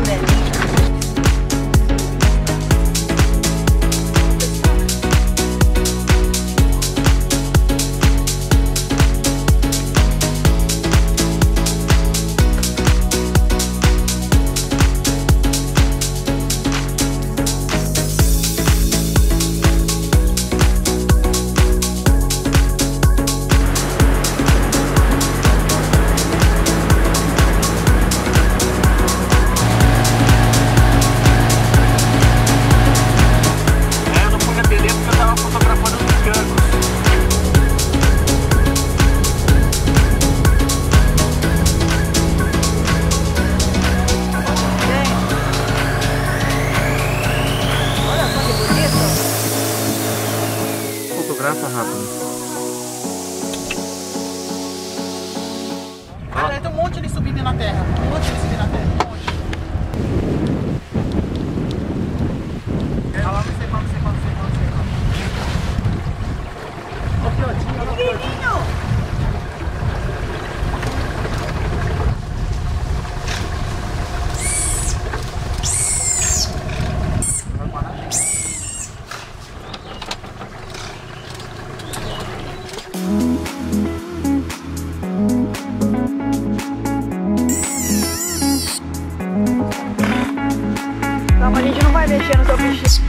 instrument. desgraça rápido. Galera, tem um monte ali subindo na terra. Um monte ali subindo na terra. Um monte. Vídeo não vai mexer no seu bichinho.